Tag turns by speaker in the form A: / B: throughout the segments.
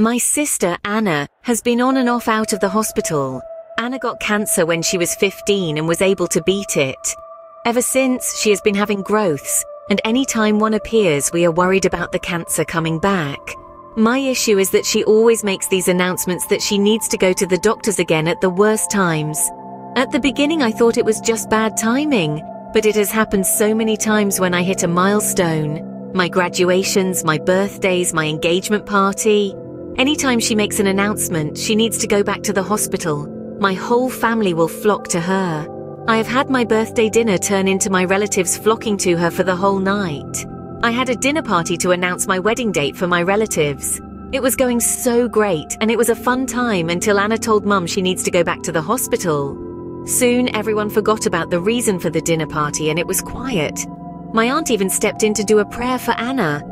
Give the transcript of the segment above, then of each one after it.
A: My sister, Anna, has been on and off out of the hospital. Anna got cancer when she was 15 and was able to beat it. Ever since, she has been having growths, and any time one appears, we are worried about the cancer coming back. My issue is that she always makes these announcements that she needs to go to the doctors again at the worst times. At the beginning, I thought it was just bad timing, but it has happened so many times when I hit a milestone. My graduations, my birthdays, my engagement party. Anytime she makes an announcement, she needs to go back to the hospital. My whole family will flock to her. I have had my birthday dinner turn into my relatives flocking to her for the whole night. I had a dinner party to announce my wedding date for my relatives. It was going so great, and it was a fun time until Anna told Mum she needs to go back to the hospital. Soon, everyone forgot about the reason for the dinner party and it was quiet. My aunt even stepped in to do a prayer for Anna.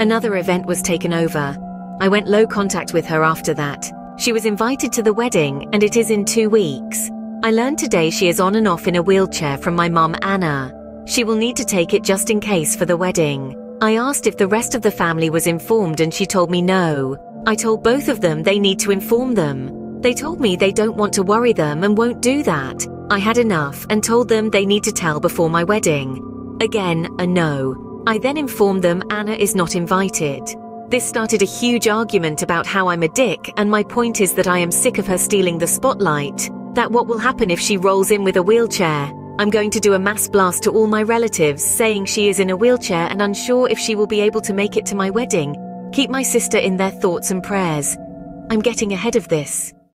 A: Another event was taken over. I went low contact with her after that. She was invited to the wedding, and it is in two weeks. I learned today she is on and off in a wheelchair from my mum Anna. She will need to take it just in case for the wedding. I asked if the rest of the family was informed and she told me no. I told both of them they need to inform them. They told me they don't want to worry them and won't do that. I had enough and told them they need to tell before my wedding. Again, a no. I then informed them Anna is not invited. This started a huge argument about how I'm a dick, and my point is that I am sick of her stealing the spotlight that what will happen if she rolls in with a wheelchair. I'm going to do a mass blast to all my relatives, saying she is in a wheelchair and unsure if she will be able to make it to my wedding. Keep my sister in their thoughts and prayers. I'm getting ahead of this.